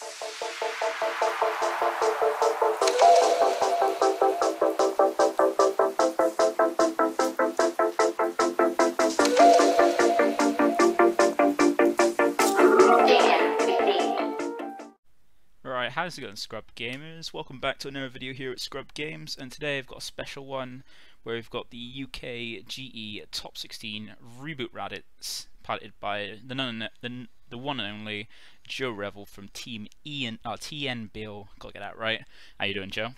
Right, how's it going Scrub Gamers? Welcome back to another video here at Scrub Games and today I've got a special one where we've got the UK GE Top 16 Reboot Raditz piloted by the, none, the, the one and only Joe Revill from Team Ian, uh, Tien Beale. Gotta get that right. How you doing Joe?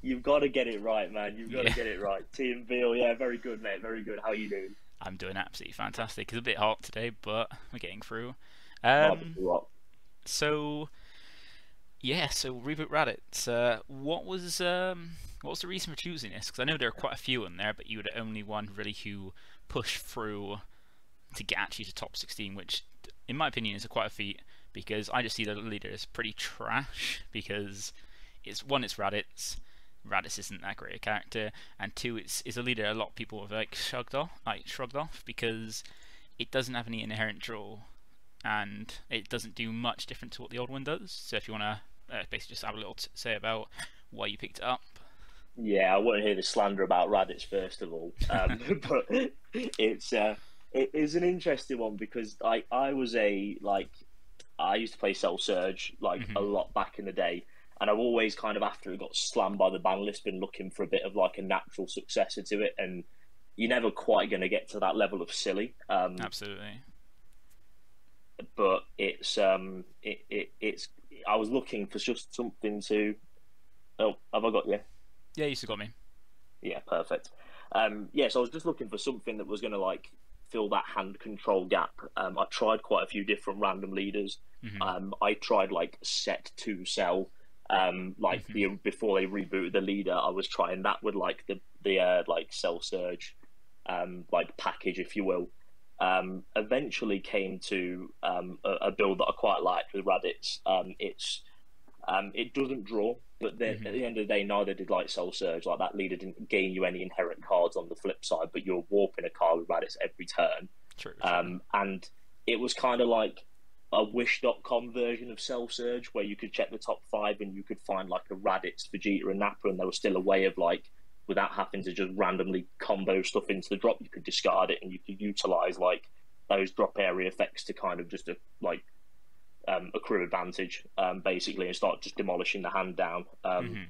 You've got to get it right man, you've got Yeah. to get it right. Team Beale, yeah, very good mate, very good. How are you doing? I'm doing absolutely fantastic. It's a bit hot today but we're getting through. Um, so yeah, so reboot Raditz. Uh, what was um, what was the reason for choosing this? Because I know there are quite a few in there, but you were the only one really who pushed through to get actually to top 16, which, in my opinion, is a quite a feat. Because I just see the leader as pretty trash. Because it's one, it's Raditz. Raditz isn't that great a character, and two, it's it's a leader a lot of people have like shrugged off, like shrugged off because it doesn't have any inherent draw and it doesn't do much different to what the old one does. So if you want to uh, basically just have a little t- say about why you picked it up. Yeah, I won't hear the slander about Raditz first of all, um, but it's uh, it is an interesting one because I I was a like I used to play Cell Surge like a Mhm. lot back in the day, and I've always kind of after it got slammed by the ban list been looking for a bit of like a natural successor to it, and you're never quite going to get to that level of silly. Um, Absolutely. but it's um it, it it's I was looking for just something to. Oh, have I got you? Yeah, you still got me. Yeah, perfect. Um, yeah, so I was just looking for something that was going to like fill that hand control gap. Um, I tried quite a few different random leaders. Mhm. Um, I tried like set to sell. Um, like the before they rebooted the leader, I was trying that with like the the uh, like cell surge, um, like package, if you will. Um, eventually came to um, a, a build that I quite liked with Raditz. Um, it's um, it doesn't draw, but then Mhm. at the end of the day, neither did like Cell Surge. Like that leader didn't gain you any inherent cards on the flip side, but you're warping a card with Raditz every turn. True. true. Um, and it was kind of like a Wish.com version of Cell Surge, where you could check the top five and you could find like a Raditz, Vegeta, and Nappa, and there was still a way of like without having to just randomly combo stuff into the drop, you could discard it and you could utilize like those drop area effects to kind of just uh like um, accrue advantage, um, basically, and start just demolishing the hand down. Um, Mhm.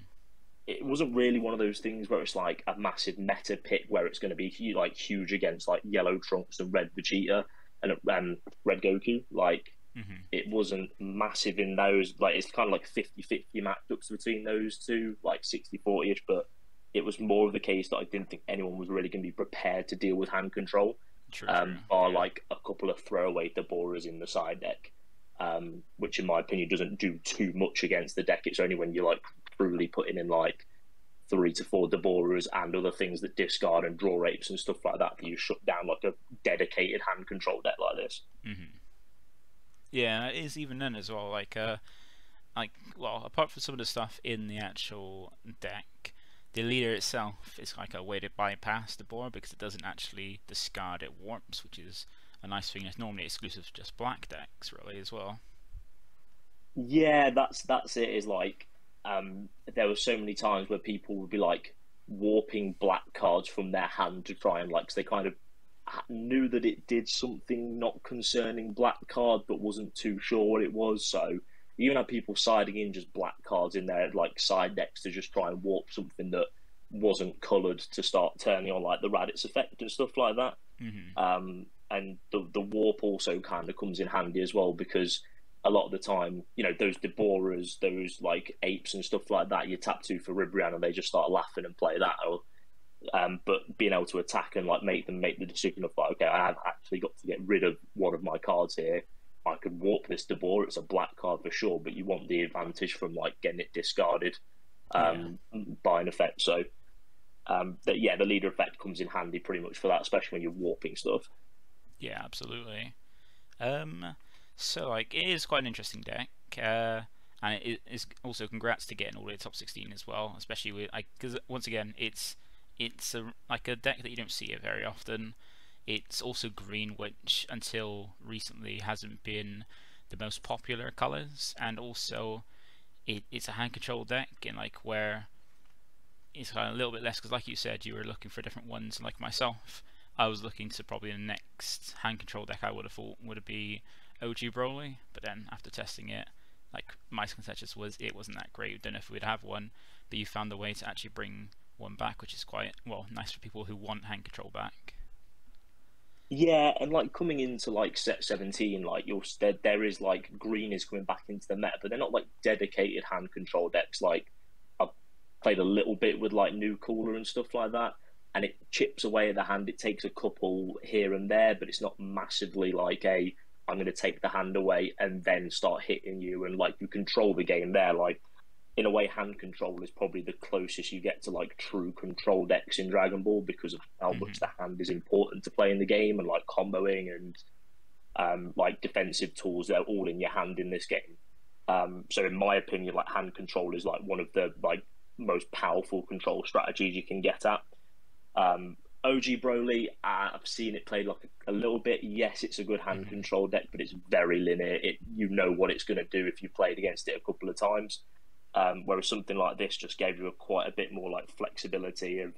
It wasn't really one of those things where it's like a massive meta pick where it's going to be like huge against like yellow Trunks and red Vegeta and um, red Goku. Like Mhm. it wasn't massive in those. Like it's kind of like 50-50 matchups between those two, like 60-40ish. But it was more of the case that I didn't think anyone was really going to be prepared to deal with hand control True. um, true. are Yeah. like a couple of throwaway Deborahs in the side deck, um, which in my opinion doesn't do too much against the deck. It's only when you're like truly putting in like three to four Deborahs and other things that discard and draw rapes and stuff like that that you shut down like a dedicated hand control deck like this. Mhm. Yeah, it is even then as well. Like, uh, like well, apart from some of the stuff in the actual deck, the leader itself is like a way to bypass the board because it doesn't actually discard it warps, which is a nice thing. It's normally exclusive to just black decks, really, as well. Yeah, that's that's it. Is like um, there were so many times where people would be like warping black cards from their hand to try and like 'cause they kind of knew that it did something not concerning black card, but wasn't too sure what it was. So you even had people siding in just black cards in their like side decks to just try and warp something that wasn't coloured to start turning on like the Raditz effect and stuff like that. hmm Um, and the the warp also kind of comes in handy as well because a lot of the time, you know, those Deborahs, those like apes and stuff like that, you tap to for Ribrianne and they just start laughing and play that. Or, um, but being able to attack and like make them make the decision of like, okay, I have actually got to get rid of one of my cards here. I could warp this Deborah. It's a black card for sure, but you want the advantage from like getting it discarded um, by an effect. So, um, that yeah, the leader effect comes in handy pretty much for that, especially when you're warping stuff. Yeah, absolutely. Um, so like it is quite an interesting deck, uh, and it is also congrats to getting all the top 16 as well, especially with because once again it's it's a, like a deck that you don't see it very often. It's also green, which until recently hasn't been the most popular colors, and also it, it's a hand control deck, and like where it's kind of a little bit less because, like you said, you were looking for different ones, and like myself, I was looking to probably the next hand control deck I would have thought would be OG Broly, but then after testing it, like my consensus was it wasn't that great. Don't know if we'd have one, but you found a way to actually bring one back, which is quite well nice for people who want hand control back. Yeah, and like coming into like set seventeen, like you'll there, there is like green is coming back into the meta, but they're not like dedicated hand control decks. Like I've played a little bit with like new cooler and stuff like that, and it chips away at the hand. It takes a couple here and there, but it's not massively like a I'm going to take the hand away and then start hitting you, and like you control the game there. Like in a way, hand control is probably the closest you get to like true control decks in Dragon Ball because of how mm-hmm. much the hand is important to play in the game and like comboing and um, like defensive tools. They're all in your hand in this game. Um, so in my opinion, like hand control is like one of the like most powerful control strategies you can get at. Um, OG Broly, uh, I've seen it played like a, a, little bit. Yes, it's a good hand mm-hmm. control deck, but it's very linear. It you know what it's going to do if you played against it a couple of times. Um, whereas something like this just gave you a, quite a bit more like flexibility of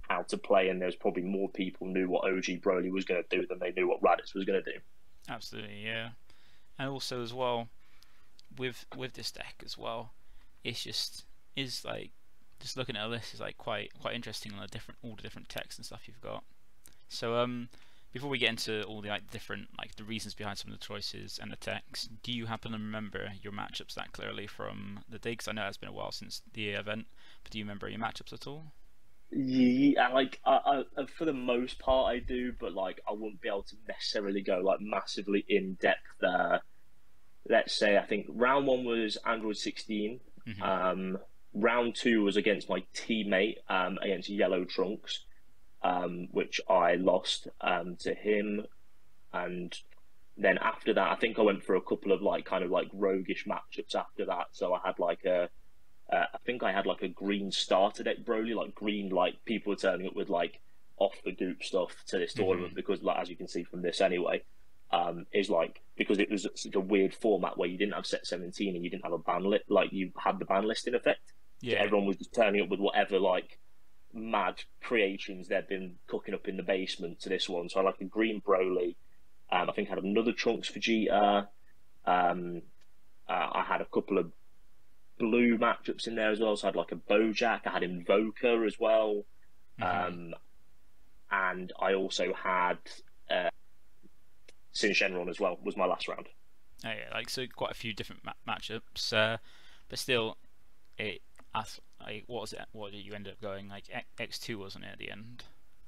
how to play, and there's probably more people knew what OG Broly was going to do than they knew what Raditz was going to do. Absolutely, yeah. And also as well, with with this deck as well, it's just is like just looking at a list is like quite quite interesting on the different all the different texts and stuff you've got. So um, before we get into all the like different like the reasons behind some of the choices and the text, do you happen to remember your matchups that clearly from the day? Because I know it's been a while since the event, but do you remember your matchups at all? Yeah, like I, I, for the most part I do, but like I wouldn't be able to necessarily go like massively in depth there. Let's say I think round one was Android 16. Mm-hmm. Um, round two was against my teammate um, against Yellow Trunks, um, which I lost um, to him. And then after that, I think I went for a couple of like kind of like roguish matchups after that. So I had like a, uh, I think I had like a green starter deck Broly, like green, like people were turning up with like off the goop stuff to this mm-hmm. tournament because, like, as you can see from this anyway, um, is like because it was such a weird format where you didn't have set 17 and you didn't have a ban lit, like you had the ban list in effect. Yeah. So everyone was just turning up with whatever like mad creations they've been cooking up in the basement to this one. So I like a green Broly. Um, I think I had another Trunks Vegeta. Um, uh, I had a couple of blue matchups in there as well. So I had like a Bojack. I had Invoker as well. Mm-hmm. Um, and I also had uh, Syn Shenron as well. Was my last round. Oh yeah, like so quite a few different ma- matchups, uh, but still, it like, what was it? What did you end up going like X two wasn't it at the end?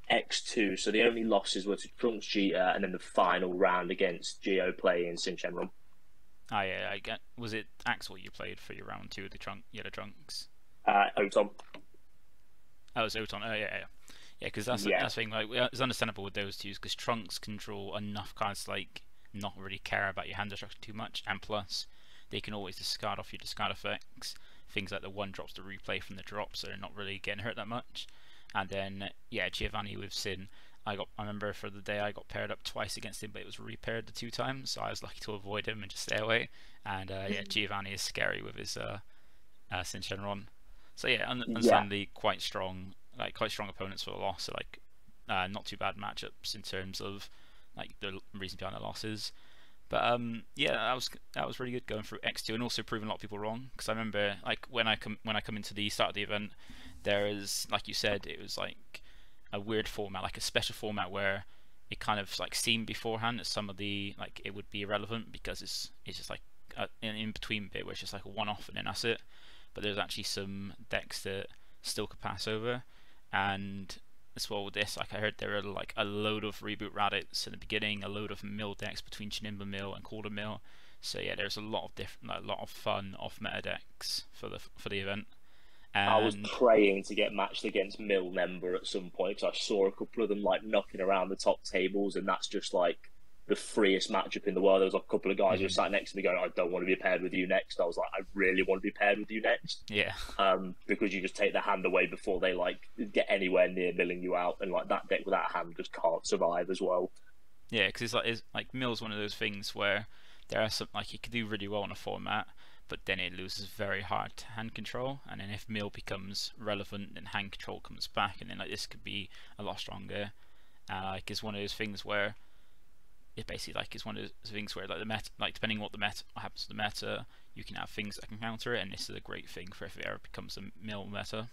X two. So the only losses were to Trunks Gita, and then the final round against Geo Play in Syn Shenron. Oh yeah, I get. Was it Axel you played for your round two of the trunk Yellow Trunks? Uh, Oton. Oh, it was Oton. Oh yeah, yeah. Yeah, because that's yeah. that's the thing. Like, it's understandable with those two, because Trunks control enough cards like not really care about your hand destruction too much, and plus they can always discard off your discard effects things like the one drops to replay from the drop, so they're not really getting hurt that much. And then yeah, Giovanni with Syn. I got I remember for the day I got paired up twice against him, but it was repaired the two times, so I was lucky to avoid him and just stay away. And uh, yeah, Giovanni is scary with his uh, uh, Syn Shenron. So yeah, un- understandably yeah. quite strong, like quite strong opponents for the loss. So like uh, not too bad matchups in terms of like the reason behind the losses. But um, yeah, that was that was really good going through X2 and also proving a lot of people wrong. Because I remember like when I come when I come into the start of the event, there is like you said, it was like a weird format, like a special format where it kind of like seemed beforehand that some of the like it would be irrelevant because it's it's just like an in between bit where it's just like a one off and then that's it. But there's actually some decks that still could pass over, and as well with this. Like I heard there are like a load of reboot Raditz in the beginning, a load of mill decks between Chinimba Mill and Quarter Mill. So yeah, there's a lot of different, like, a lot of fun off meta decks for the for the event. And... I was praying to get matched against Mill member at some point because I saw a couple of them like knocking around the top tables, and that's just like the freest matchup in the world. There was a couple of guys mm-hmm. who sat next to me going, "I don't want to be paired with you next." I was like, "I really want to be paired with you next." Yeah. Um, because you just take the hand away before they like get anywhere near milling you out, and like that deck without a hand just can't survive as well. Yeah, because it's like it's like Mill's one of those things where there are some like it could do really well in a format, but then it loses very hard to hand control. And then if mill becomes relevant, then hand control comes back, and then like this could be a lot stronger. Uh, like it's one of those things where it basically like it's one of those things where like the meta, like depending on what the meta what happens to the meta, you can have things that can counter it, and this is a great thing for if it ever becomes a mill meta.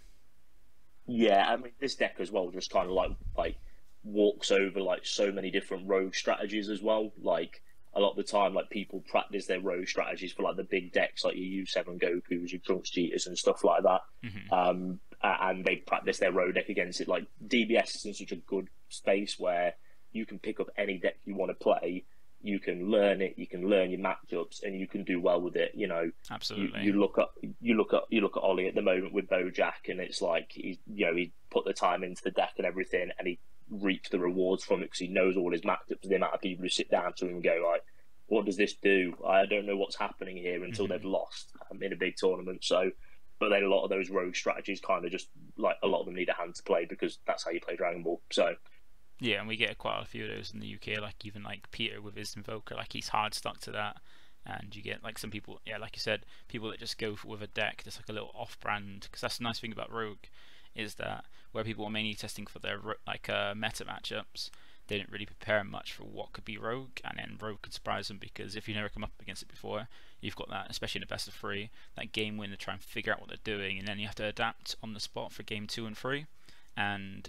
Yeah, I mean this deck as well just kind of like like walks over like so many different rogue strategies as well. Like a lot of the time, like people practice their rogue strategies for like the big decks, like your U7 Goku's, your Trunks Cheaters, and stuff like that. Mm-hmm. Um, and they practice their rogue deck against it. Like DBS is in such a good space where you can pick up any deck you want to play. You can learn it. You can learn your matchups, and you can do well with it. You know, Absolutely. you, you look at you look at you look at Ollie at the moment with Bojack, and it's like he's you know he put the time into the deck and everything, and he reaps the rewards from it because he knows all his matchups. The amount of people who sit down to him and go like, "What does this do? I don't know what's happening here" until Mhm. they've lost um, in a big tournament. So, but then a lot of those rogue strategies kind of just like a lot of them need a hand to play because that's how you play Dragon Ball. So Yeah, and we get quite a few of those in the UK. Like even like Peter with his Invoker, like he's hard stuck to that. And you get like some people, yeah, like you said, people that just go with a deck that's like a little off-brand. Because that's the nice thing about Rogue, is that where people are mainly testing for their like uh, meta matchups, they didn't really prepare much for what could be Rogue, and then Rogue could surprise them because if you never come up against it before, you've got that, especially in the best of three, that game win to try and figure out what they're doing, and then you have to adapt on the spot for game two and three. And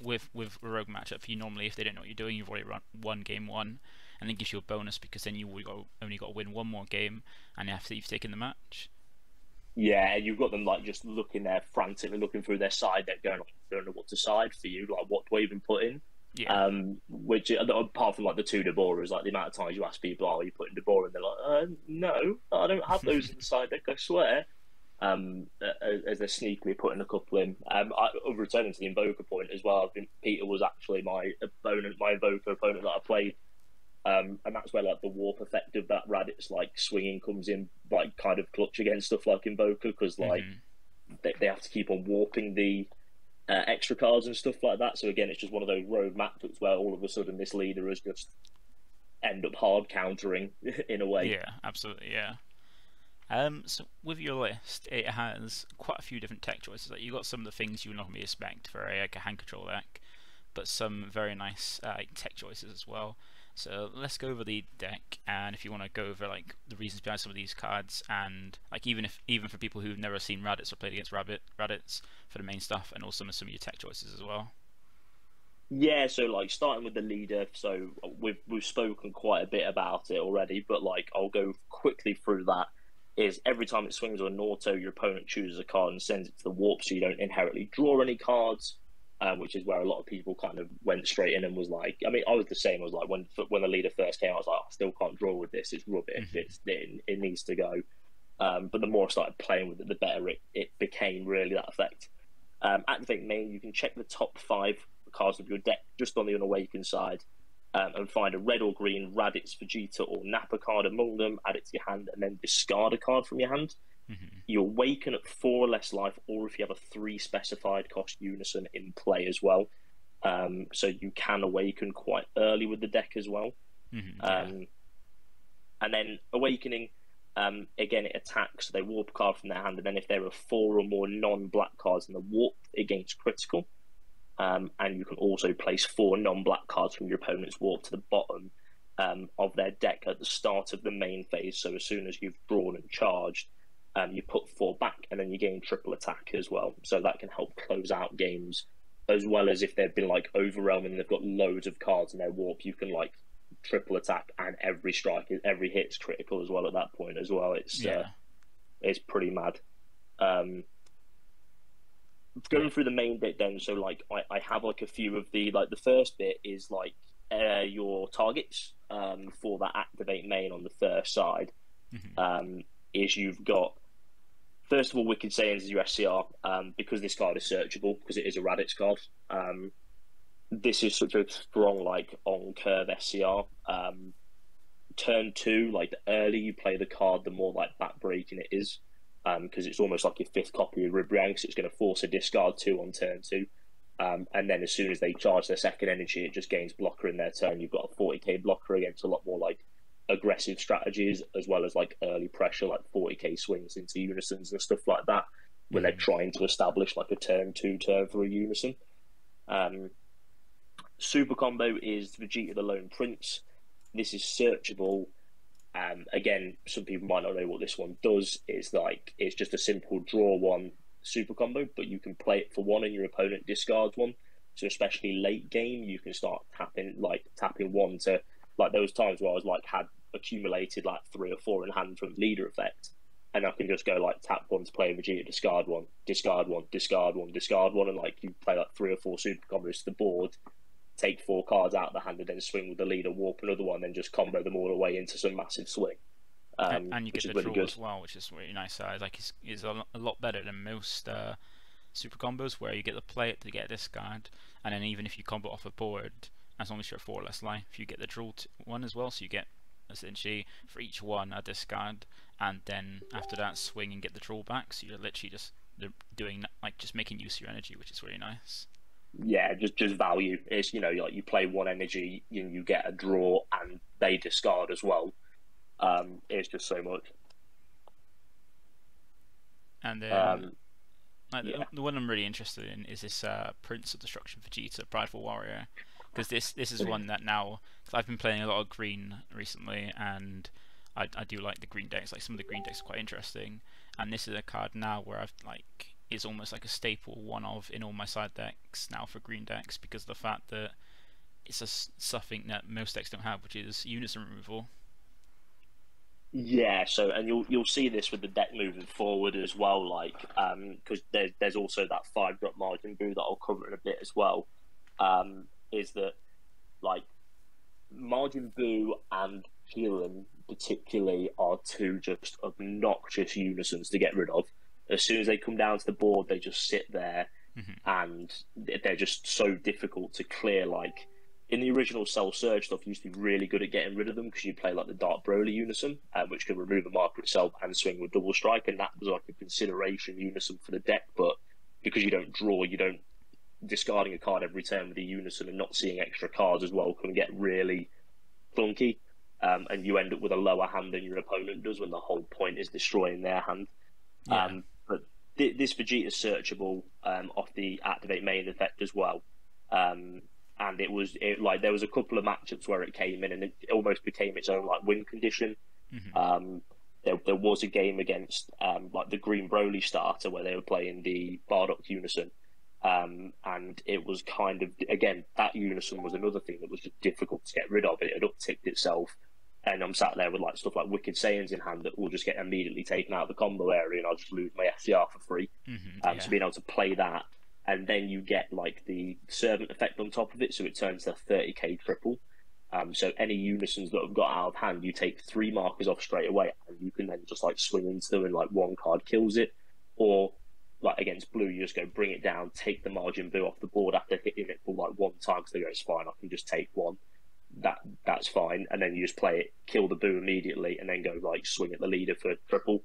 with with a rogue matchup, you normally if they don't know what you're doing, you've already run won game one, and then gives you a bonus because then you only got, only got to win one more game, and after you've taken the match. yeah, and you've got them like just looking there frantically looking through their side deck, going, "I don't know what to side for you. Like, what do I even put in?" Yeah, Um, which apart from like the two Deborahs, like the amount of times you ask people, "Oh, are you putting Deborah?" and they're like, uh, "No, I don't have those inside deck. I swear." Um, as they're sneakily putting a couple in. Um, I, returning to the Invoker point as well. I think Peter was actually my opponent, my Invoker opponent that I played. Um, and that's where like the warp effect of that Raditz like swinging comes in, like kind of clutch against stuff like Invoker because like Mhm. they, they have to keep on warping the uh, extra cards and stuff like that. So again, it's just one of those rogue matchups where all of a sudden this leader is just end up hard countering in a way. yeah, absolutely, yeah. Um, so with your list, it has quite a few different tech choices. Like you got some of the things you would normally expect for a, like a hand control deck, but some very nice uh, tech choices as well. So let's go over the deck, and if you want to go over like the reasons behind some of these cards, and like even if even for people who've never seen Raditz or played against Reboot Raditz for the main stuff, and also some of your tech choices as well. Yeah, so like starting with the leader, so we've we've spoken quite a bit about it already, but like I'll go quickly through that. Is every time it swings on an auto, your opponent chooses a card and sends it to the warp, so you don't inherently draw any cards. Um, which is where a lot of people kind of went straight in and was like, I mean, I was the same. I was like, when when the leader first came, I was like, I still can't draw with this. It's rubbish. Mhm. It's it, it needs to go. Um, but the more I started playing with it, the better it, it became really that effect. Um, activate main, you can check the top five cards of your deck just on the unawakened side um, and find a red or green Raditz, Vegeta, or Nappa card among them, add it to your hand, and then discard a card from your hand. hmm You awaken at four or less life, or if you have a three specified cost unison in play as well. Um, so you can awaken quite early with the deck as well. hmm Um, And then awakening, um, again, it attacks. They warp a card from their hand, and then if there are four or more non-black cards in the warp, it gains critical. Um, and you can also place four non-black cards from your opponent's warp to the bottom um, of their deck at the start of the main phase. So as soon as you've drawn and charged, um, you put four back, and then you gain triple attack as well. So that can help close out games, as well as if they've been like overwhelming and they've got loads of cards in their warp, you can like triple attack and every strike, every hit's critical as well at that point as well. It's yeah. uh, it's pretty mad. Um, going through the main bit then, so like I, I have like a few of the like the first bit is like uh, your targets um, for that activate main on the first side Mhm. um, is you've got first of all Wicked Saiyans is your SCR um, because this card is searchable because it is a Raditz card. Um, this is such a strong like on curve SCR. Um, turn two, like the earlier you play the card, the more like backbreaking it is because it's almost like your fifth copy of Ribrianne, so it's going to force a discard two on turn two. Um, and then as soon as they charge their second energy, it just gains blocker in their turn. You've got a 40k blocker against a lot more like aggressive strategies as well as like early pressure, like 40k swings into unisons and stuff like that when they're trying to establish like a turn two, turn three unison. Um, super combo is Vegeta the Lone Prince. This is searchable. Um, again, some people might not know what this one does. Is like it's just a simple draw one super combo, but you can play it for one and your opponent discards one. So especially late game, you can start tapping like tapping one to like those times where I was like had accumulated like three or four in hand from leader effect, and I can just go like tap one to play Vegeta, discard one, discard one, discard one, discard one, and like you play like three or four super combos to the board, take four cards out of the hand, and then swing with the leader, warp another one, then just combo them all away into some massive swing. Um, and, you get the really draw good. as well, which is really nice. Uh, like it's, it's a, lot better than most uh, super combos where you get to play it to get a discard, and then even if you combo off a board, as long as you're four less life, you get the draw one as well. So you get essentially for each one a discard, and then after that swing and get the draw back. So you're literally just doing like just making use of your energy, which is really nice. Yeah, just just value. It's you know like you play one energy and you get a draw, and they discard as well. Um, it's just so much. And then, um, like, yeah. the, the, one I'm really interested in is this uh, Prince of Destruction Vegeta, Prideful Warrior because this this is one that now cause I've been playing a lot of green recently, and I I do like the green decks. Like some of the green decks are quite interesting, and this is a card now where I've like is almost like a staple one of in all my side decks now for green decks because of the fact that it's a, something that most decks don't have, which is unison removal. Yeah, so and you'll you'll see this with the deck moving forward as well, like because um, there's there's also that five drop Majin Buu that I'll cover in a bit as well. Um, is that like Majin Buu and Jiren particularly are two just obnoxious unisons to get rid of. As soon as they come down to the board, they just sit there, mm-hmm. and they're just so difficult to clear. Like in the original Cell Surge stuff, you used to be really good at getting rid of them because you play like the Dark Broly unison, uh, which can remove a marker itself and swing with double strike, and that was like a consideration unison for the deck. But because you don't draw, you don't discarding a card every turn with a unison and not seeing extra cards as well can get really clunky. Um, and you end up with a lower hand than your opponent does when the whole point is destroying their hand. Yeah. Um, th- this Vegeta is searchable um, off the activate main effect as well. Um, and it was it, like there was a couple of matchups where it came in and it almost became its own like win condition. Mm-hmm. Um, there, there was a game against um, like the Green Broly starter where they were playing the Bardock Unison, um, and it was kind of again that unison was another thing that was just difficult to get rid of. It had upticked itself, and I'm sat there with like stuff like Wicked Saiyans in hand that will just get immediately taken out of the combo area, and I'll just lose my SCR for free. Mm-hmm, um, yeah. So being able to play that, and then you get like the servant effect on top of it, so it turns to 30k triple. Um, so any unisons that have got out of hand, you take three markers off straight away, and you can then just like swing into them, and like one card kills it, or like against blue, you just go bring it down, take the Majin Buu off the board after hitting it for like one time because they go, it's fine, I can just take one. That that's fine, and then you just play it, kill the Buu immediately, and then go like swing at the leader for triple,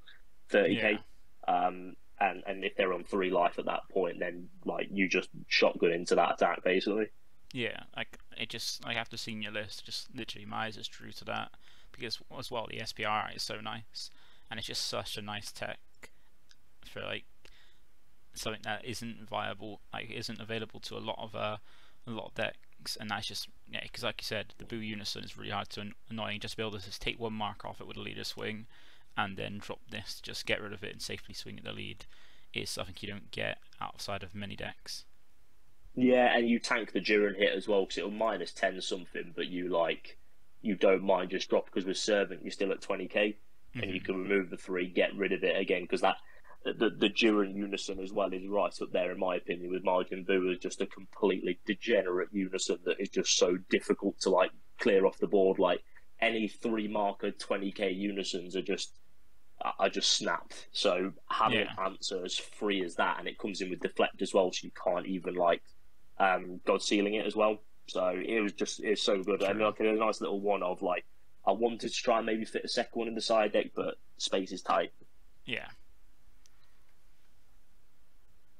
thirty k. Yeah. Um, and and if they're on three life at that point, then like you just shotgun into that attack basically. Yeah, like it just like after seeing your list, just literally my eyes is true to that because as well the SPR is so nice, and it's just such a nice tech for like something that isn't viable, like isn't available to a lot of uh, a lot of decks, and that's just yeah, because like you said, the Buu Unison is really hard to annoying. Just be able to just take one mark off it with a leader swing, and then drop this, just get rid of it and safely swing at the lead, is something you don't get outside of many decks. Yeah, and you tank the Jiren hit as well because it'll minus ten something, but you like you don't mind just drop because with servant you're still at twenty k, and mm-hmm. you can remove the three, get rid of it again because that the the Jiren unison as well is right up there in my opinion with Majin Buu is just a completely degenerate unison that is just so difficult to like clear off the board. Like any three marker twenty k unisons are just are just snapped. So having yeah. an answer as free as that, and it comes in with deflect as well, so you can't even like um, God sealing it as well. So it was just it's so good. I mean, like a nice little one of like I wanted to try and maybe fit a second one in the side deck, but space is tight. Yeah,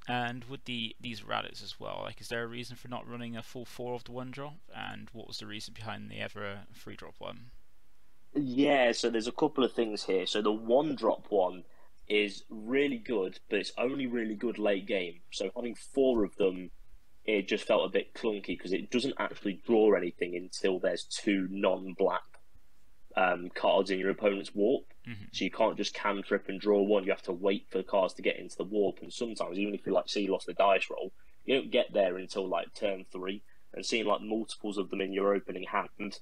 and with the these Raditz as well, like is there a reason for not running a full four of the one drop? And what was the reason behind the ever free drop one? Yeah, so there's a couple of things here. So the one drop one is really good, but it's only really good late game. So having four of them, it just felt a bit clunky because it doesn't actually draw anything until there's two non-black um, cards in your opponent's warp. Mm-hmm. So you can't just cantrip and draw one. You have to wait for the cards to get into the warp. And sometimes, even if you like say you lost the dice roll, you don't get there until like turn three. And seeing like multiples of them in your opening hand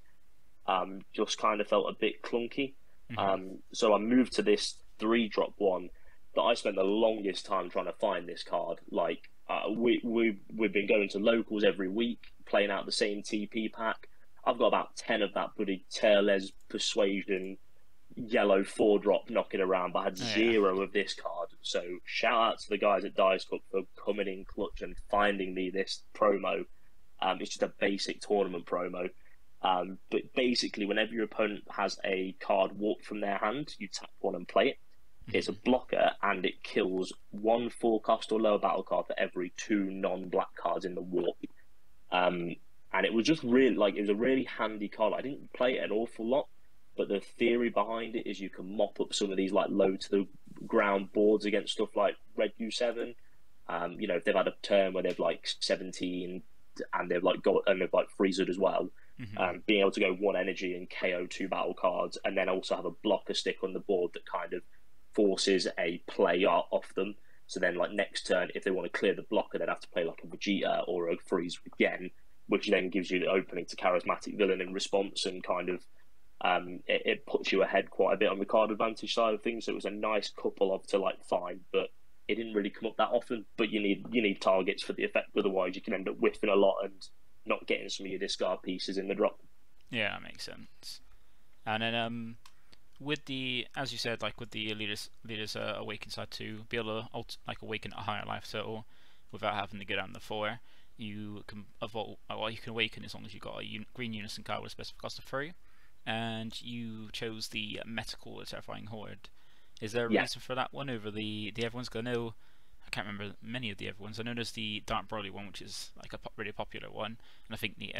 um, just kind of felt a bit clunky. Mhm. Um, so I moved to this three drop one that I spent the longest time trying to find this card. Like uh, we we we've been going to locals every week, playing out the same TP pack. I've got about ten of that bloody Teles Persuasion yellow four drop knocking around, but I had Oh, yeah. zero of this card. So shout out to the guys at Dice Cup for coming in clutch and finding me this promo. Um, it's just a basic tournament promo. Um, but basically, whenever your opponent has a card warped from their hand, you tap one and play it. It's a blocker and it kills one four cost or lower battle card for every two non black cards in the warp. Um, and it was just really like it was a really handy card. I didn't play it an awful lot, but the theory behind it is you can mop up some of these like low to the ground boards against stuff like Red U seven. Um, you know, if they've had a turn where they've like seventeen and they've like got and they've like freezered as well. Mhm. Um, being able to go one energy and KO two battle cards, and then also have a blocker stick on the board that kind of forces a play o- off them. So then, like next turn, if they want to clear the blocker, they'd have to play like a Vegeta or a Frieza again, which then gives you the opening to charismatic villain in response, and kind of um, it, it puts you ahead quite a bit on the card advantage side of things. So it was a nice couple of to like find, but it didn't really come up that often. But you need you need targets for the effect, otherwise you can end up whiffing a lot and not getting some of your discard pieces in the drop. Yeah, that makes sense. And then um, with the as you said, like with the leaders leaders uh, awaken side to be able to like awaken a higher life total without having to go down the four, you can evolve. Well, you can awaken as long as you've got a un- green unison card with a specific cost of three, and you chose the Metacool, the terrifying horde. Is there a Yeah. reason for that one over the the everyone's gonna know? I can't remember many of the other ones. I know there's the Dark Broly one, which is like a pop- really popular one, and I think the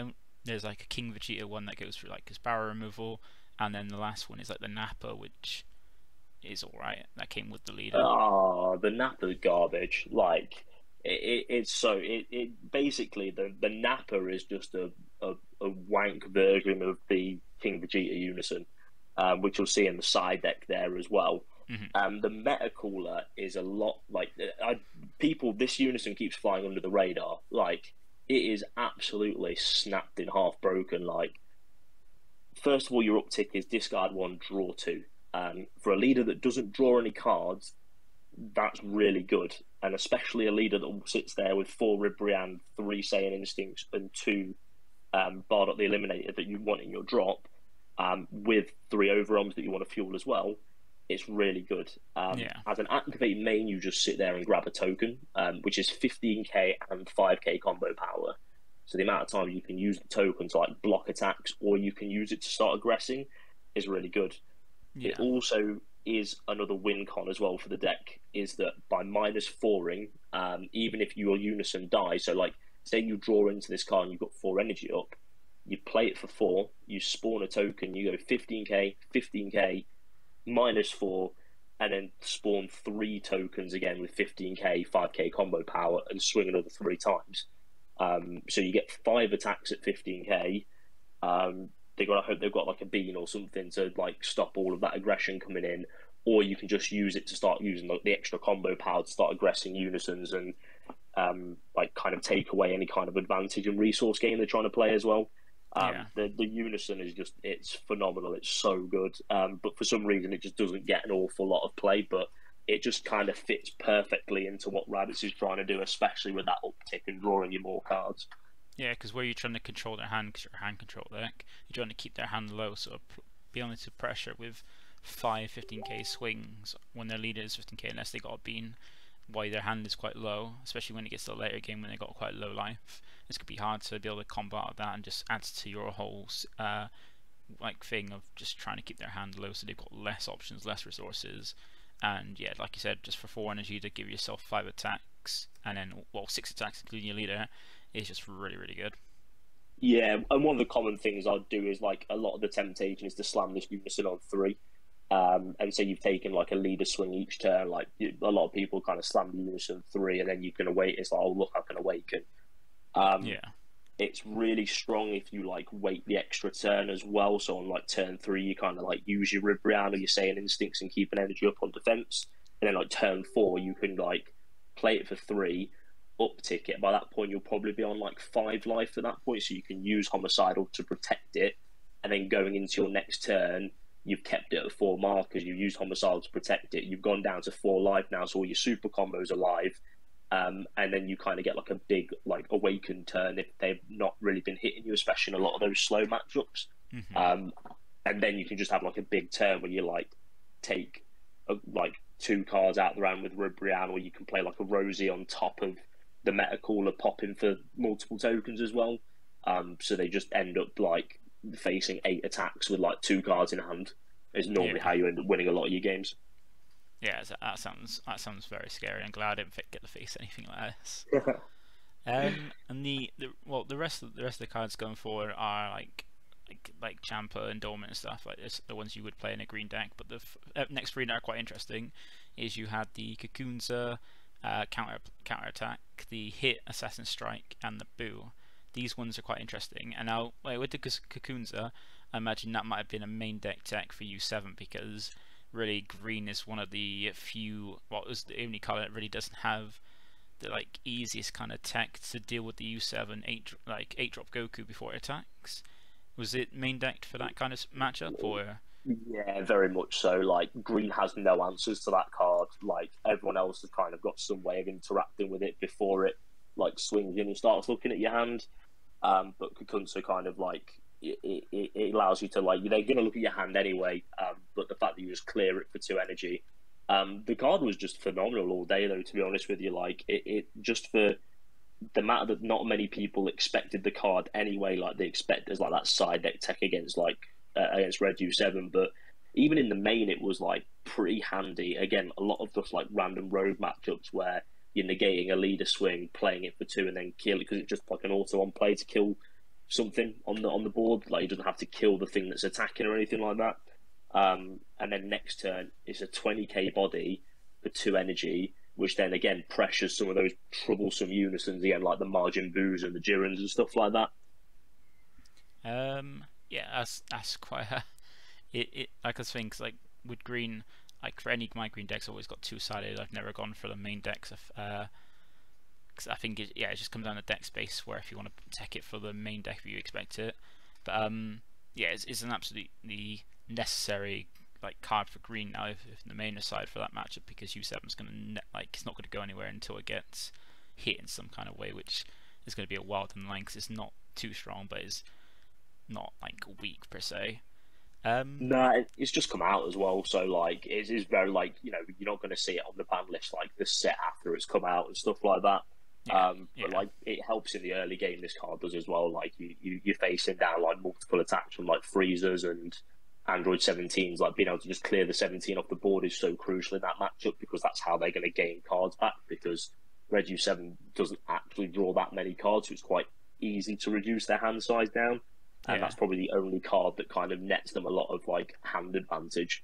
there's like a King Vegeta one that goes through like his barrier removal, and then the last one is like the Nappa, which is alright. That came with the leader. Oh, the Nappa garbage. Like it, it, it's so it, it basically the the Nappa is just a, a, a wank version of the King Vegeta Unison, um, which you'll see in the side deck there as well. Mhm. Um, the Meta Cooler is a lot like I, people. This Unison keeps flying under the radar. Like it is absolutely snapped in half, broken. Like first of all, your uptick is discard one, draw two. Um, for a leader that doesn't draw any cards, that's really good. And especially a leader that sits there with four Ribrianne, three Saiyan Instincts, and two um, Bardock the Eliminator that you want in your drop, um, with three overarms that you want to fuel as well, it's really good. Um, Yeah. As an activate main, you just sit there and grab a token, um, which is 15k and 5k combo power. So the amount of time you can use the token to like block attacks, or you can use it to start aggressing, is really good. yeah. It also is another win con as well for the deck. Is that by minus fouring, um, even if your unison dies, so like say you draw into this card and you've got four energy up, you play it for four, you spawn a token, you go 15k, 15k, minus four, and then spawn three tokens again with 15k, 5k combo power, and swing another three times. Um, so you get five attacks at 15k. Um, they got to hope they've got like a bean or something to like stop all of that aggression coming in, or you can just use it to start using the, the extra combo power to start aggressing unisons and um, like kind of take away any kind of advantage and resource game they're trying to play as well. Um, Yeah. the the unison is just it's phenomenal. It's so good, um, but for some reason it just doesn't get an awful lot of play. But it just kind of fits perfectly into what Raditz is trying to do, especially with that uptick and drawing you more cards. Yeah, because where you're trying to control their hand, because you're a hand control deck, you're trying to keep their hand low, so p- be able to pressure with five 15k swings when their leader is 15k, unless they got a bean, why their hand is quite low, especially when it gets to the later game when they've got quite low life. This could be hard to be able to combat that and just adds to your whole uh, like thing of just trying to keep their hand low, so they've got less options, less resources, and yeah, like you said, just for four energy to give yourself five attacks and then well six attacks including your leader is just really really good. Yeah, and one of the common things I'd do is like a lot of the temptation is to slam this unison on three. Um, and so you've taken like a leader swing each turn. Like a lot of people kind of slam the unison three, and then you can await. It's like, oh look, I can awaken. Um, Yeah. it's really strong if you like wait the extra turn as well. So on like turn three, you kind of like use your Ribrianne or your Saiyan instincts and keep an energy up on defense. And then like turn four, you can like play it for three, uptick it. By that point, you'll probably be on like five life at that point, so you can use homicidal to protect it. And then going into your next turn, you've kept it at four markers. You've used homicidal to protect it. You've gone down to four life now, so all your super combos are live. Um, and then you kind of get like a big like awakened turn if they've not really been hitting you, especially in a lot of those slow matchups. Mhm. Um, and then you can just have like a big turn where you like take a, like two cards out the round with Ribrianne, or you can play like a Rosie on top of the meta cooler popping for multiple tokens as well. Um, so they just end up like facing eight attacks with like two cards in hand. Is normally Yeah. how you end up winning a lot of your games. Yeah, that sounds that sounds very scary. I'm glad I didn't get to face anything like this. Um, and the, the well, the rest of the rest of the cards going forward are like like like Champa and Dormant and stuff like this, the ones you would play in a green deck. But the f- uh, next three that are quite interesting is you had the Kakunsa uh, counter counter attack, the hit Assassin Strike, and the Buu. These ones are quite interesting. And now like, with the Kakunsa, I imagine that might have been a main deck tech for U7 because really green is one of the few well it was the only colour that really doesn't have the like easiest kind of tech to deal with the U7 eight like eight drop Goku before it attacks. Was it main decked for that kind of matchup or Yeah, very much so. Like green has no answers to that card. Like everyone else has kind of got some way of interacting with it before it like swings in and starts looking at your hand. Um, but Kakunsa kind of like it, it, it allows you to like they're going to look at your hand anyway. Um, but the fact that you just clear it for two energy, um, the card was just phenomenal all day though. To be honest with you, like it, it just for the matter that not many people expected the card anyway. Like they expect as like that side deck tech against like uh, against Red U seven, but even in the main, it was like pretty handy. Again, a lot of just like random road matchups where you're negating a leader swing, playing it for two, and then kill it because it's just like an auto on play to kill something on the on the board. Like you doesn't have to kill the thing that's attacking or anything like that. Um, and then next turn it's a 20k body for two energy, which then again pressures some of those troublesome unisons again, like the Majin Buus and the Jirens and stuff like that. um yeah that's that's quite a it, it like I 'cause, like with green like for any my green decks I've always got two sided. I've never gone for the main decks of uh 'cause I think it, yeah it just comes down to deck space where if you want to tech it for the main deck you expect it. But um yeah it's, it's an absolutely necessary like card for green now if, if the main aside for that matchup because U7 is going to like it's not going to go anywhere until it gets hit in some kind of way which is going to be a wild in line 'cause it's not too strong but it's not like weak per se um No, it- it's just come out as well. So like, it is very like you know you're not going to see it on the ban list like the set after it's come out and stuff like that. Yeah, um, but yeah. like it helps in the early game. This card does as well. Like you, you you're facing down like multiple attacks from like Friezas and Android 17s. Like being able to just clear the 17 off the board is so crucial in that matchup because that's how they're going to gain cards back. Because Red U7 doesn't actually draw that many cards, so it's quite easy to reduce their hand size down. And Yeah. that's probably the only card that kind of nets them a lot of like hand advantage.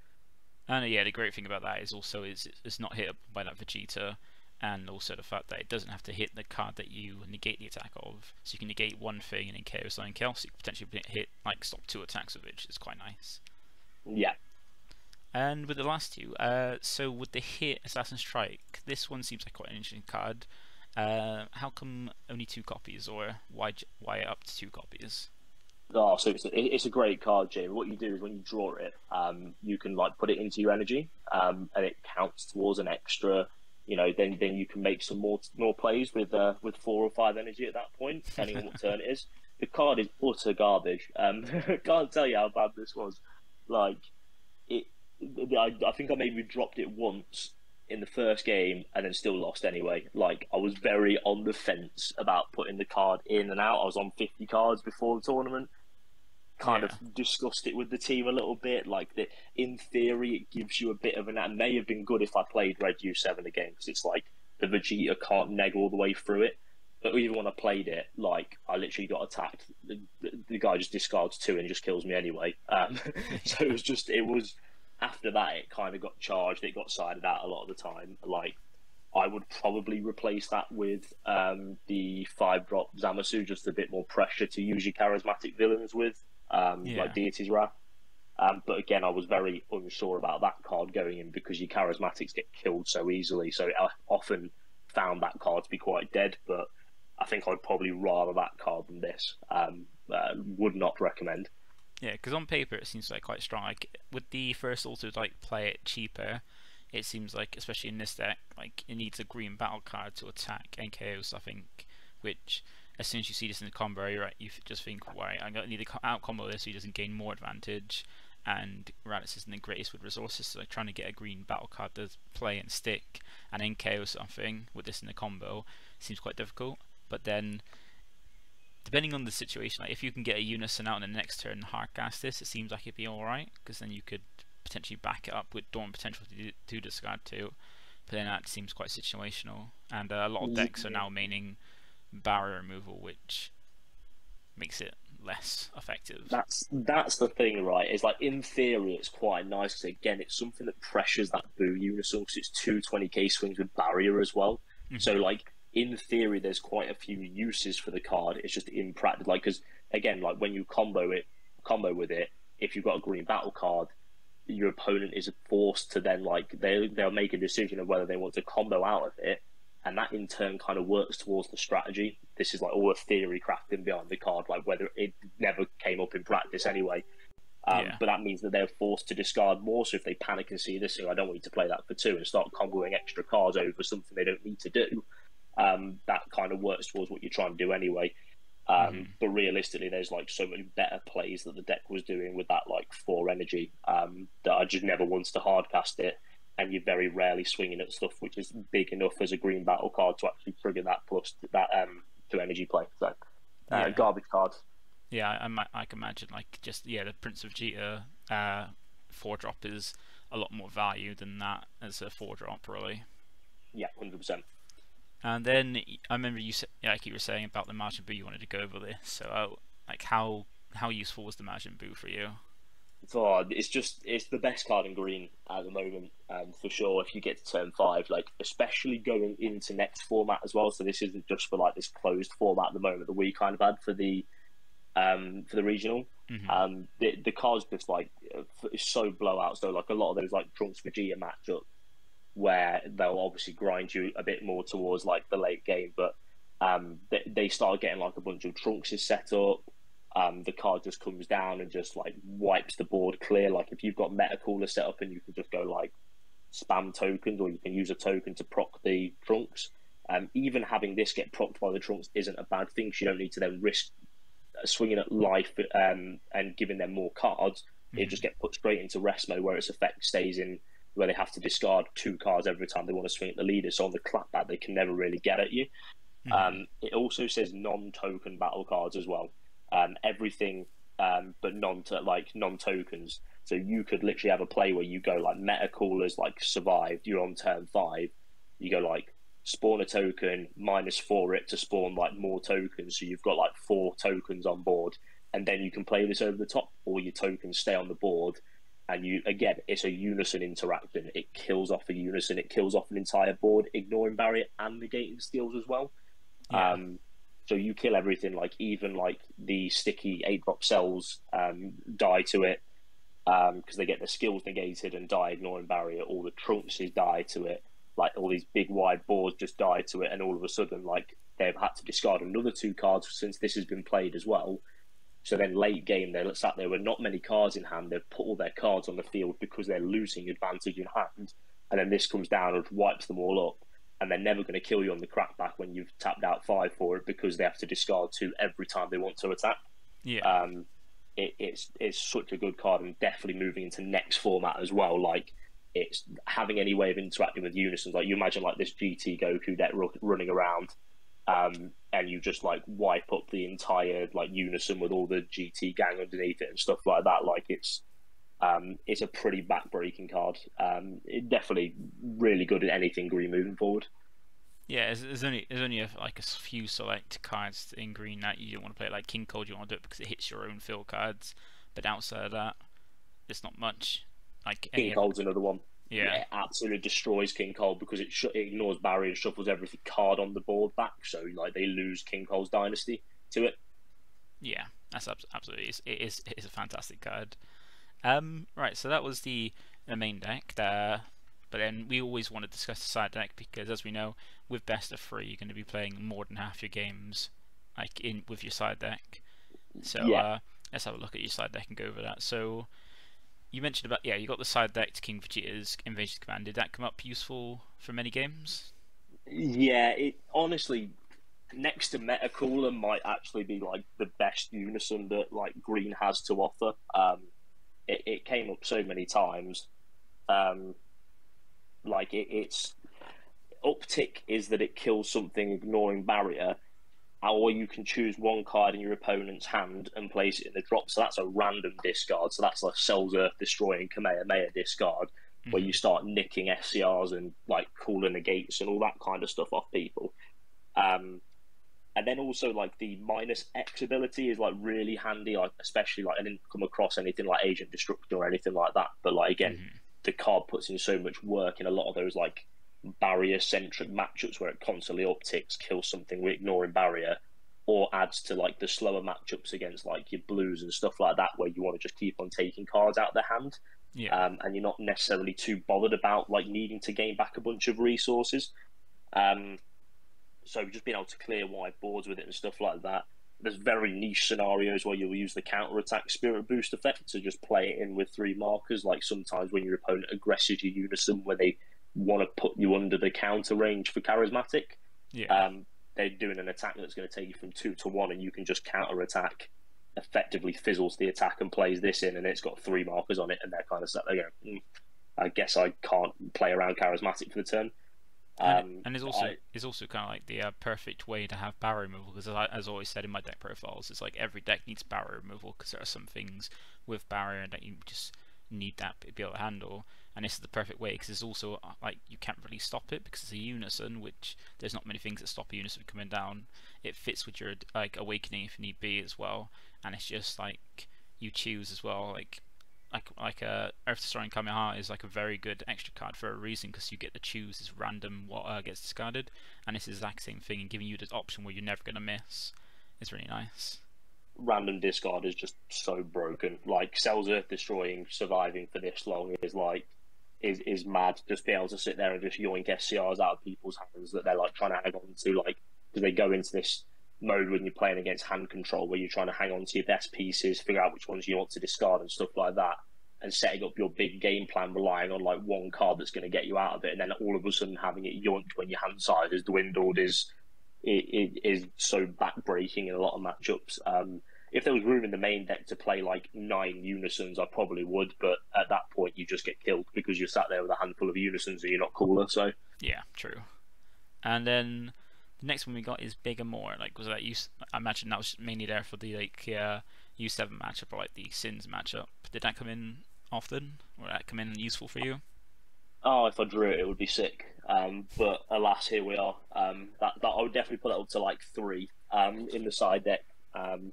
And uh, yeah, the great thing about that is also is it's- not hit by that Vegeta, and also the fact that it doesn't have to hit the card that you negate the attack of. So you can negate one thing and then KO something else. You can potentially hit like stop two attacks of it, which is quite nice. Yeah, And with the last two, uh, so with the hit Assassin Strike, this one seems like quite an interesting card. Uh, how come only two copies, or why why up to two copies? Oh, so it's a, it's a great card, Jim. What you do is when you draw it, um, you can like put it into your energy, um, and it counts towards an extra. You know, then then you can make some more more plays with uh, with four or five energy at that point, depending on what turn it is. The card is utter garbage. Um, can't tell you how bad this was. Like it, I, I think I maybe dropped it once in the first game and then still lost anyway. Like I was very on the fence about putting the card in and out. I was on fifty cards before the tournament. Kind Yeah. of discussed it with the team a little bit. Like that, in theory, it gives you a bit of an. It may have been good if I played Red U seven again because it's like the Vegeta can't neg all the way through it. But even when I played it, like I literally got attacked. The, the guy just discards two and just kills me anyway. Um, so it was just it was after that it kind of got charged. It got sided out a lot of the time. Like I would probably replace that with um, the five drop Zamasu, just a bit more pressure to use your charismatic villains with, um, Yeah. like Deity's Wrath. Um, but again, I was very unsure about that card going in because your charismatics get killed so easily. So I often found that card to be quite dead. But I think I'd probably rather that card than this. Um, uh, would not recommend. Yeah, because on paper it seems like quite strong. Like with the first also like play it cheaper, it seems like especially in this deck, like it needs a green battle card to attack NKOs. I think, which as soon as you see this in the combo, you're right, you just think, right, I'm gonna need to out combo this so he doesn't gain more advantage. And Raditz isn't the greatest with resources, so like trying to get a green battle card to play and stick and NKO something with this in the combo seems quite difficult. But then depending on the situation, like if you can get a unison out in the next turn and hardcast this, it seems like it'd be alright, because then you could potentially back it up with Dawn potential to, to discard too. But then that seems quite situational, and uh, a lot of decks are now maining barrier removal, which makes it less effective. That's that's the thing, right? It's like in theory, it's quite nice. 'cause again, it's something that pressures that Buu unison because it's two 20k swings with barrier as well. So like in theory, there's quite a few uses for the card. It's just in practice, like because again, like when you combo it, combo with it, if you've got a green battle card, your opponent is forced to then like they they'll make a decision of whether they want to combo out of it, and that in turn kind of works towards the strategy. This is like all a theory crafting behind the card, like whether it never came up in practice anyway. Um, Yeah. But that means that they're forced to discard more. So if they panic and see this thing, I don't want you to play that for two, and start comboing extra cards over something they don't need to do, um, that kind of works towards what you're trying to do anyway. Um, Mhm. But realistically, there's like so many better plays that the deck was doing with that like four energy um, that I just never wanted to hardcast it. And you're very rarely swinging at stuff which is big enough as a green battle card to actually trigger that plus that um to energy play. So uh, Yeah. garbage cards. Yeah, I, I, I can imagine like just yeah, the Prince of Vegeta uh, four drop is a lot more value than that as a four drop really. Yeah, hundred percent. And then I remember you like you were saying about the Majin Buu, you wanted to go over this. So uh, like how how useful was the Majin Buu for you? Oh, it's just it's the best card in green at the moment, um, for sure. If you get to turn five, like especially going into next format as well. So this isn't just for like this closed format at the moment that we kind of had for the um for the regional. Mhm. Um, the the card's just like uh, it's so blowout. So like a lot of those like Trunks Vegeta matchup where they'll obviously grind you a bit more towards like the late game, but um they, they start getting like a bunch of Trunks is set up. Um, the card just comes down and just like wipes the board clear. Like if you've got Meta Cooler set up and you can just go like spam tokens, or you can use a token to proc the Trunks. Um, even having this get procced by the Trunks isn't a bad thing. you don't need to then risk uh, swinging at life um, and giving them more cards. It just get put straight into rest mode where its effect stays in where they have to discard two cards every time they want to swing at the leader. So on the clapback, they can never really get at you. Um, it also says non-token battle cards as well. Um, everything um, but non like non-tokens. So you could literally have a play where you go like Meta Coolers, like survived. You're on turn five. You go like spawn a token minus four it to spawn like more tokens. So you've got like four tokens on board, and then you can play this over the top. or your tokens stay on the board, and you again it's a unison interaction. It kills off a unison. It kills off an entire board, ignoring barrier and negating steals as well. Yeah. Um, so you kill everything, like even like the sticky eight drop cells um, die to it because they get their skills negated and die ignoring barrier. All the trunks die to it. Like all these big wide boards just die to it, and all of a sudden, like they've had to discard another two cards since this has been played as well. So then late game, they sat there with not many cards in hand. They've put all their cards on the field because they're losing advantage in hand, and then this comes down and wipes them all up. And they're never going to kill you on the crackback when you've tapped out five for it because they have to discard two every time they want to attack. yeah. Um, it, it's it's such a good card and definitely moving into next format as well. Like it's having any way of interacting with unisons. Like you imagine like this GT Goku deck ru- running around, um, and you just like wipe up the entire like unison with all the GT gang underneath it and stuff like that. Like it's um, it's a pretty backbreaking card. Um, it definitely really good at anything green moving forward. Yeah, there's, only there's only a, like a few select cards in green that you don't want to play. Like King Cold, you want to do it because it hits your own fill cards. But outside of that, it's not much. Like King Cold's another one. Yeah, it absolutely destroys King Cold because it, sh- it ignores barrier and shuffles every card on the board back. So like they lose King Cold's dynasty to it. Yeah, that's abs- absolutely it is it is a fantastic card. Um, right, so that was the, the main deck there, but then we always want to discuss the side deck because, as we know, with best of three, you're going to be playing more than half your games, like in with your side deck. So Yeah. uh, let's have a look at your side deck and go over that. So you mentioned about yeah, you got the side deck to King Vegeta's Invasion Command. Did that come up useful for many games? Yeah, it honestly next to Metacooler might actually be like the best unison that like Green has to offer. Um, it, it came up so many times. Um, like it, it's uptick is that it kills something ignoring barrier, or you can choose one card in your opponent's hand and place it in the drop. So that's a random discard. So that's like Cells Earth destroying Kamehameha discard, where you start nicking SCRs and like cooler negates and all that kind of stuff off people. Um, and then also like the minus X ability is like really handy, like especially like I didn't come across anything like Agent Destruction or anything like that. But like again, Mhm. the card puts in so much work in a lot of those like barrier centric matchups where it constantly upticks, kills something with ignoring barrier, or adds to like the slower matchups against like your blues and stuff like that where you want to just keep on taking cards out of their hand. Yeah, Um, and you're not necessarily too bothered about like needing to gain back a bunch of resources. Um, so just being able to clear wide boards with it and stuff like that. There's very niche scenarios where you'll use the counter attack spirit boost effect to just play it in with three markers. Like sometimes when your opponent aggresses your unison, where they want to put you under the counter range for charismatic, yeah, um, they're doing an attack that's going to take you from two to one, and you can just counter attack. Effectively fizzles the attack and plays this in, and it's got three markers on it, and they're kind of set there. Going, mm, I guess I can't play around charismatic for the turn. and, Um, and it's also I- it's also kind of like the uh, perfect way to have barrier removal because as I as always said in my deck profiles, it's like every deck needs barrier removal because there are some things with barrier that you just need that to be able to handle, and this is the perfect way because it's also uh, like you can't really stop it because it's a unison, which there's not many things that stop a unison coming down. It fits with your like awakening if you need be as well, and it's just like you choose as well like like like a Earth Destroying Kamehameha is like a very good extra card for a reason because you get to choose this random what uh, gets discarded, and it's the exact same thing and giving you this option where you're never gonna miss. It's really nice. random discard is just so broken. Like Cells Earth destroying, surviving for this long is like is is mad. Just be able to sit there and just yoink SCRs out of people's hands that they're like trying to hang on to, like because they go into this mode when you're playing against hand control where you're trying to hang on to your best pieces, figure out which ones you want to discard and stuff like that. And setting up your big game plan relying on like one card that's going to get you out of it, and then all of a sudden having it yoinked when your hand size is dwindled is it, it is so backbreaking in a lot of matchups. Um, if there was room in the main deck to play like nine unisons, I probably would, but at that point you just get killed because you're sat there with a handful of unisons and you're not cooler. So Yeah, true. And then the next one we got is Bigger More. Like, was that you? I imagine that was mainly there for the like uh, U7 matchup or like the Syns matchup. Did that come in often, or did that come in useful for you? oh, if I drew it, it would be sick. Um, but alas, here we are. Um, that, that I would definitely put that up to like three um, in the side deck. Um,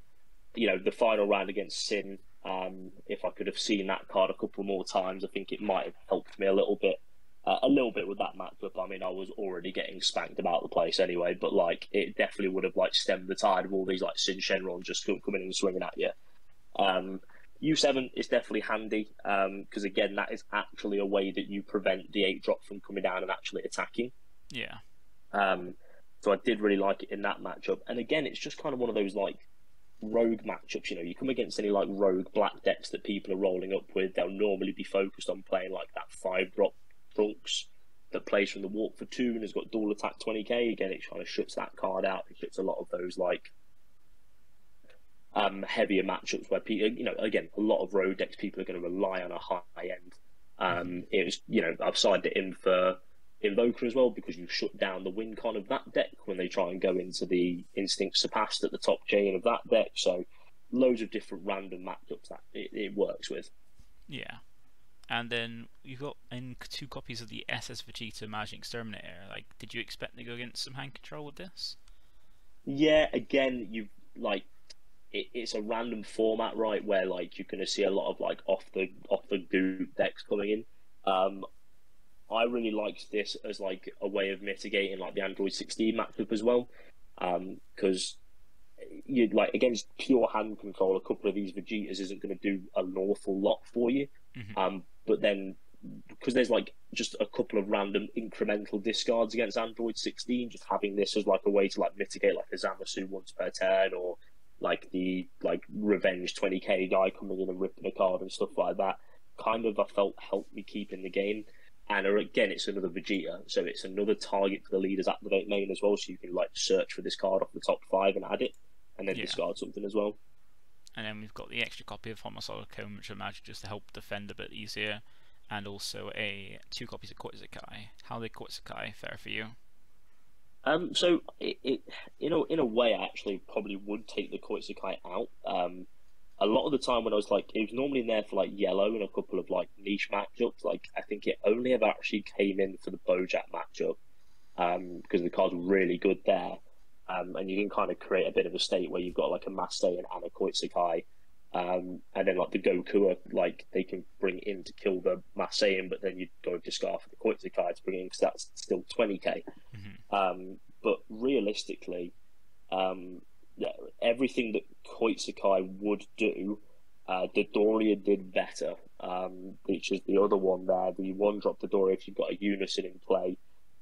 you know, the final round against Syn. Um, if I could have seen that card a couple more times, I think it might have helped me a little bit. Uh, a little bit with that matchup. I mean, I was already getting spanked about the place anyway, but like it definitely would have like stemmed the tide of all these like Syn Shenron just coming and swinging at you. Um, U7 is definitely handy because again, that is actually a way that you prevent the eight drop from coming down and actually attacking. Yeah, Um, so I did really like it in that matchup. And again, it's just kind of one of those like rogue matchups. You know, you come against any like rogue black decks that people are rolling up with, they'll normally be focused on playing like that five drop trunks that plays from the walk for two and has got dual attack 20k. Again, it kind of shuts that card out. It shuts a lot of those like um, heavier matchups where people, you know, again, a lot of road decks people are going to rely on a high end. Um, it was, you know, I've sided it in for Invoker as well because you shut down the win con of that deck when they try and go into the Instinct Surpassed at the top chain of that deck. So loads of different random matchups that it, it works with. yeah. And then you've got in two copies of the SS Vegeta Magic Exterminator. Like, did you expect to go against some hand control with this? Yeah, again, you like it, it's a random format, right? Where like you're going to see a lot of like off the off the goop decks coming in. Um, I really liked this as like a way of mitigating like the Android 16 matchup as well, because um, you like against pure hand control, a couple of these Vegetas isn't going to do an awful lot for you. Mm-hmm. Um, but then because there's like just a couple of random incremental discards against Android 16, just having this as like a way to like mitigate like a Zamasu once per turn or like the like revenge 20k guy coming in and ripping a card and stuff like that. Kind of I felt helped me keep in the game. And again, it's another Vegeta, so it's another target for the leaders activate main as well. So you can like search for this card off the top five and add it, and then yeah. discard something as well. And then we've got the extra copy of Homicidal which I imagine just to help defend a bit easier, and also a two copies of Koitsukai. How did Koitsukai fare for you? Um, so it, it, in a in a way, I actually probably would take the Koitsukai out. Um, a lot of the time when I was like, it was normally in there for like yellow and a couple of like niche matchups. Like I think it only ever actually came in for the Bojack matchup um, because the card's really good there. Um, and you can kind of create a bit of a state where you've got like a Master and a. Um, and then like the Goku, are, like they can bring in to kill the Masked Saiyan, but then you go discard for the Koitsukai to bring in because that's still 20k. Mm-hmm. Um, but realistically, um, everything that Koitsukai would do, uh, Dodoria did better, um, which is the other one there. The one drop Dodoria, if you've got a unison in play,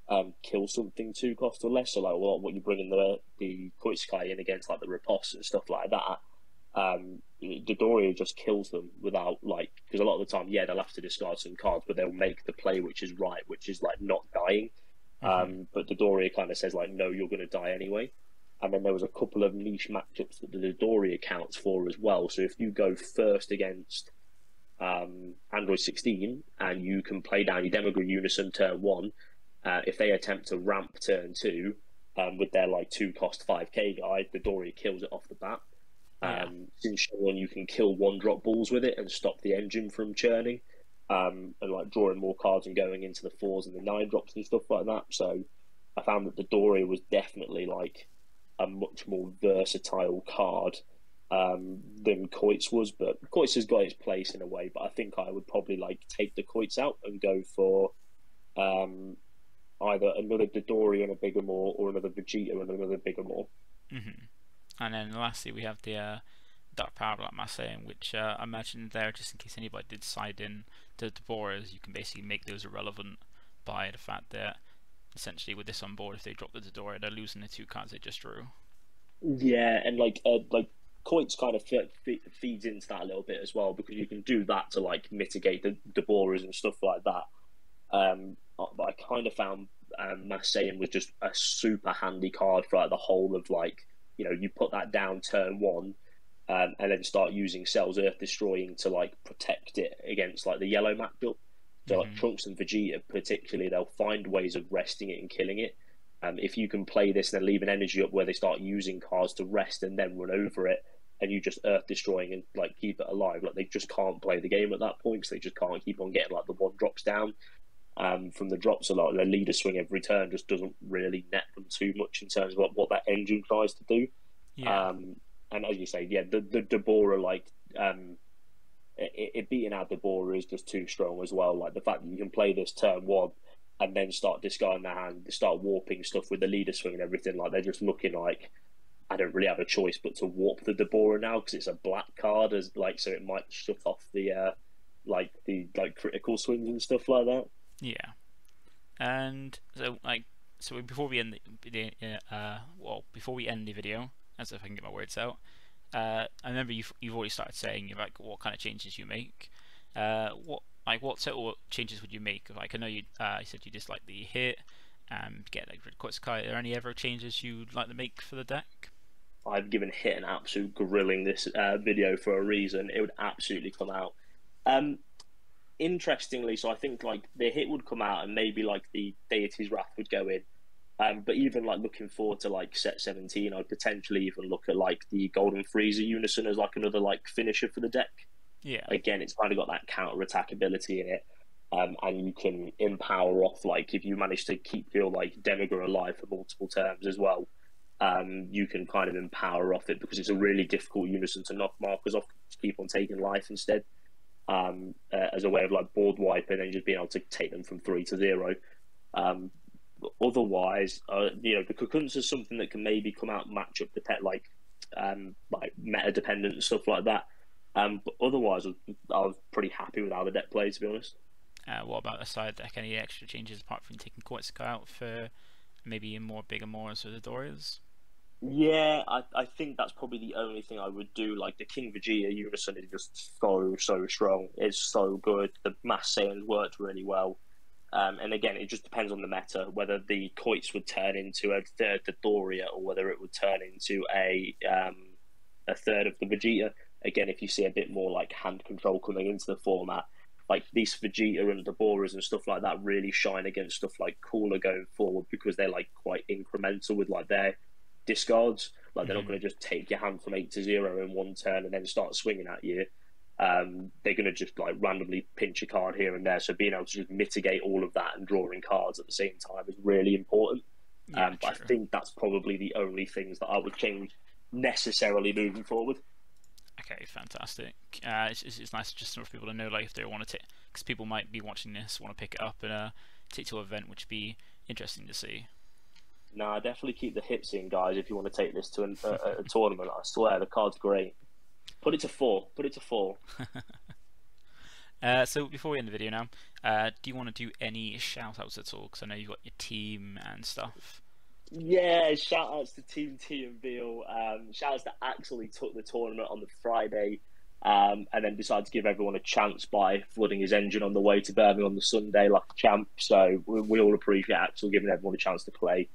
um, kill something two cost or less. So, like, well, what you bring in the the Koitsukai in against, like the Riposte and stuff like that. Um, Dodoria just kills them without like because a lot of the time, yeah, they'll have to discard some cards, but they'll make the play which is right, which is like not dying. Mm-hmm. Um, but Dodoria kind of says like, no, you're going to die anyway and then there was a couple of niche matchups that the Dodoria accounts for as well. So if you go first against um, Android 16 and you can play down your Demigra Unison turn one, uh, if they attempt to ramp turn two um, with their like two cost 5k guy, the Doria kills it off the bat. Um, yeah. Since you can kill one drop balls with it and stop the engine from churning, um, and like drawing more cards and going into the fours and the nine drops and stuff like that. So I found that the Doria was definitely like a much more versatile card um, than Koitz was. But Koitz has got its place in a way. But I think I would probably like take the Koitz out and go for um, either another Dodoria and a Biggermore or another Vegeta and another Biggermore. Mm-hmm. And then lastly, we have the uh, Dark Power Black Masked Saiyan, which uh, I mentioned there, just in case anybody did side in to the Boras, you can basically make those irrelevant by the fact that essentially with this on board, if they drop the Dodoria, they're losing the two cards they just drew. Yeah, and like uh, like Koitz kind of feeds into that a little bit as well because you can do that to like mitigate the Deborahs and stuff like that. Um, but I kind of found um, Masked Saiyan was just a super handy card for like, the whole of like you know you put that down turn one. Um, and then start using Cell's Earth Destroying to like protect it against like the yellow map matchup. So mm-hmm. like Trunks and Vegeta, particularly, they'll find ways of resting it and killing it. Um, if you can play this and then leave an energy up where they start using cards to rest and then run over it, and you just earth destroying and like keep it alive, like they just can't play the game at that point because they just can't keep on getting like the one drops down um, from the drops a lot. Their leader swing every turn just doesn't really net them too much in terms of what, what that engine tries to do. Yeah. Um, and as you say, yeah, the the Deborah like um, it, it beating out the Bora is just too strong as well. Like the fact that you can play this turn one and then start discarding the hand, start warping stuff with the leader swing and everything. Like they're just looking like I don't really have a choice but to warp the Deborah now because it's a black card as like so it might shut off the uh like the like critical swings and stuff like that. Yeah, and so like so before we end the uh well before we end the video, as if I can get my words out, uh, I remember you've you've already started saying like what kind of changes you make. Uh, what like what sort of changes would you make? Like I know you uh, you said you dislike the hit and get like quite Sky. Are there any other changes you'd like to make for the deck? I've given hit an absolute grilling this uh, video for a reason. It would absolutely come out. Um, interestingly, so I think like the hit would come out and maybe like the deity's wrath would go in um, but even like looking forward to like set 17, I'd potentially even look at like the Golden Frieza Unison as like another like finisher for the deck. Yeah. Again, it's kind of got that counter attack ability in it. Um, and you can empower off like if you manage to keep your like Demigra alive for multiple turns as well. Um, you can kind of empower off it because it's a really difficult unison to knock markers off, keep on taking life instead, um, uh, as a way of like board wiping and just being able to take them from three to zero. Um, otherwise, uh, you know, the cocoons is something that can maybe come out match up the pet like um, like meta dependent and stuff like that. Um, but otherwise, I was pretty happy with how the deck played, to be honest. Uh, what about the side deck? Any extra changes apart from taking Koitsuka out for maybe a more bigger Moors or the Dorias? Yeah, I, I think that's probably the only thing I would do. Like the King Vegeta Unison is just so so strong. It's so good. The Masked Saiyans worked really well. Um, and again, it just depends on the meta whether the Koits would turn into a third the Doria or whether it would turn into a um, a third of the Vegeta. Again, if you see a bit more like hand control coming into the format, like these Vegeta and Doboras and stuff like that really shine against stuff like Cooler going forward because they're like quite incremental with like their discards. Like they're mm-hmm. not going to just take your hand from eight to zero in one turn and then start swinging at you. Um, they're going to just like randomly pinch a card here and there. So being able to just mitigate all of that and drawing cards at the same time is really important. Yeah, um, but I think that's probably the only things that I would change necessarily moving forward. Okay, fantastic. Uh, it's, it's, nice just for people to know, like, if they want to take, because people might be watching this, want to pick it up and uh, take to an event, which would be interesting to see. No, definitely keep the hips in, guys. If you want to take this to an, a, a tournament, I swear the card's great. Put it to four. Put it to four. uh, so before we end the video now, uh, do you want to do any shout outs at all? Because I know you've got your team and stuff. Yeah, shout outs to Team Tien Beale. Um, shout outs to Axel. He took the tournament on the Friday um, and then decided to give everyone a chance by flooding his engine on the way to Birmingham on the Sunday like a champ. So we, we all appreciate Axel giving everyone a chance to play.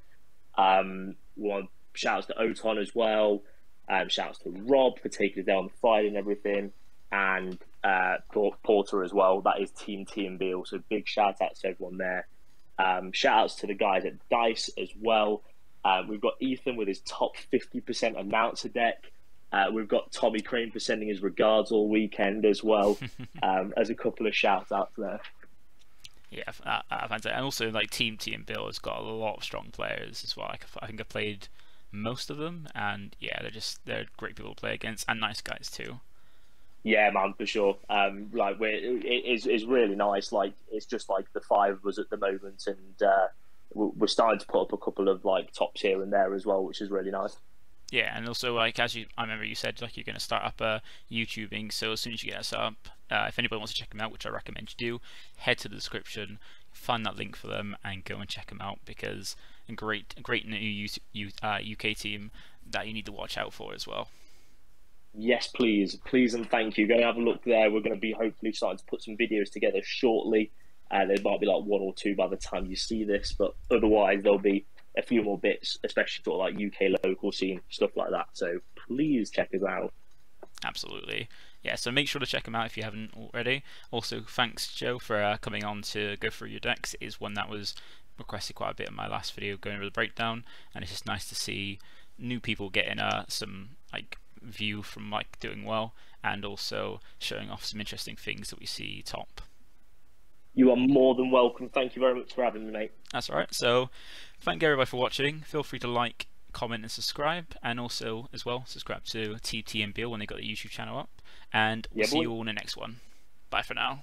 Um, one shout outs to Oton as well. Um, shouts to Rob for taking us down the fight and everything, and uh, Porter as well. That is Team Tien Beale. So big shout out to everyone there. Um, shout outs to the guys at Dice as well. Uh, we've got Ethan with his top 50% announcer deck. Uh, we've got Tommy Crane for sending his regards all weekend as well, um, as a couple of shout outs there. Yeah, uh, uh, fantastic. And also, like Team Tien Beale has got a lot of strong players as well. I think I played most of them, and yeah, they're just they're great people to play against and nice guys too. Yeah, man, for sure. Um, like we're it is is really nice. Like it's just like the five of us at the moment, and uh, we're starting to put up a couple of like tops here and there as well, which is really nice. Yeah, and also like as you, I remember you said like you're going to start up uh, YouTubing. So as soon as you get us up, uh, if anybody wants to check them out, which I recommend you do, head to the description, find that link for them, and go and check them out because great, great new U, uh, UK team that you need to watch out for as well. Yes, please, please, and thank you. Go and have a look there. We're going to be hopefully starting to put some videos together shortly. And uh, there might be like one or two by the time you see this, but otherwise there'll be a few more bits, especially sort of like UK local scene stuff like that. So please check us out. Absolutely, yeah. So make sure to check them out if you haven't already. Also, thanks Joe for uh, coming on to go through your decks. It is one that was requested quite a bit in my last video going over the breakdown, and it's just nice to see new people getting uh, some like view from like doing well, and also showing off some interesting things that we see top. You are more than welcome. Thank you very much for having me, mate. That's all right. So, thank you everybody for watching. Feel free to like, comment, and subscribe, and also as well subscribe to Tien Beale when they got the YouTube channel up. And we'll yeah, see you all in the next one. Bye for now.